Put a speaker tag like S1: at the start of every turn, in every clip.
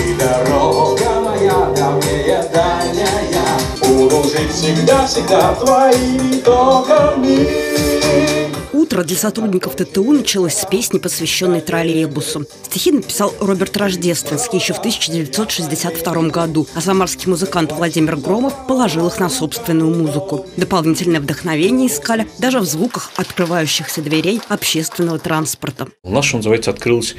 S1: Ты дорога моя, давняя, дальняя, Буду жить всегда-всегда твоими токами.
S2: Утро для сотрудников ТТУ началось с песни, посвященной троллейбусу. Стихи написал Роберт Рождественский еще в 1962 году, а самарский музыкант Владимир Громов положил их на собственную музыку. Дополнительное вдохновение искали даже в звуках открывающихся дверей общественного транспорта.
S3: У нас, что называется, открылось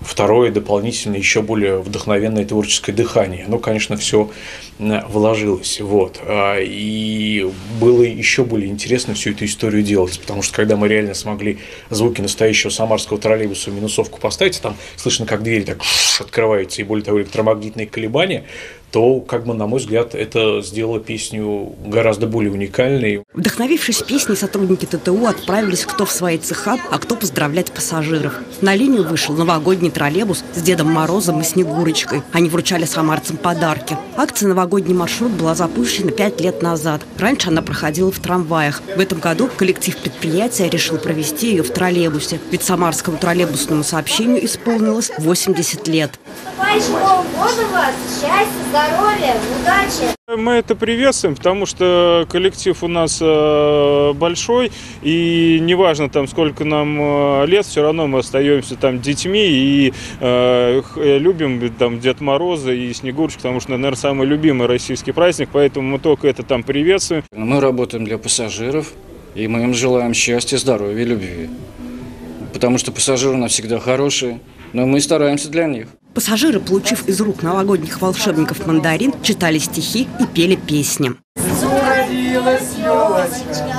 S3: второе дополнительное, еще более вдохновенное творческое дыхание. Оно, конечно, все вложилось. Вот. А, и было еще более интересно всю эту историю делать, потому что когда мы реально смогли звуки настоящего самарского троллейбуса в минусовку поставить, там слышно, как двери так открываются, и более того, электромагнитные колебания, то, как бы, на мой взгляд, это сделало песню гораздо более уникальной.
S2: Вдохновившись песней, сотрудники ТТУ отправились кто в свои цеха, а кто поздравлять пассажиров. На линию вышел новогодний троллейбус с Дедом Морозом и Снегурочкой. Они вручали самарцам подарки. Акция «Новогодний маршрут» была запущена пять лет назад. Раньше она проходила в трамваях. В этом году коллектив предприятия решил провести ее в троллейбусе. Ведь самарскому троллейбусному сообщению исполнилось 80 лет.
S4: Новым годом вас! Счастья, здоровья, удачи!
S5: Мы это приветствуем, потому что коллектив у нас э, большой, и неважно там сколько нам э, лет, все равно мы остаемся там детьми и э, любим там Дед Мороза и Снегурочку, потому что, наверное, самый любимый российский праздник, поэтому мы только это там приветствуем.
S6: Мы работаем для пассажиров, и мы им желаем счастья, здоровья и любви. Потому что пассажиры у нас всегда хорошие, но мы стараемся для них.
S2: Пассажиры, получив из рук новогодних волшебников мандарин, читали стихи и пели песни.
S1: Родилась елочка,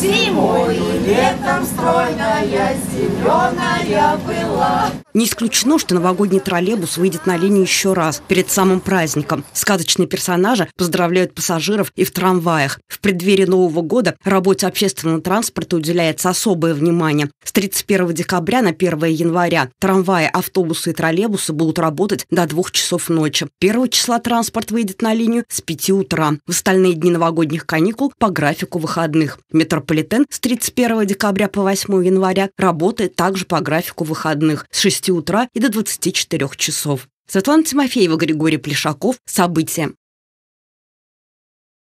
S1: Зимой и летом стройная, зеленая была.
S2: Не исключено, что новогодний троллейбус выйдет на линию еще раз, перед самым праздником. Сказочные персонажи поздравляют пассажиров и в трамваях. В преддверии Нового года работе общественного транспорта уделяется особое внимание. С 31 декабря на 1 января трамваи, автобусы и троллейбусы будут работать до 2 часов ночи. 1 числа транспорт выйдет на линию с 5 утра. В остальные дни новогодних каникул по графику выходных. Метрополитен с 31 декабря по 8 января работает также по графику выходных с 6 утра и до 24 часов. Светлана Тимофеева, Григорий Плешаков. События.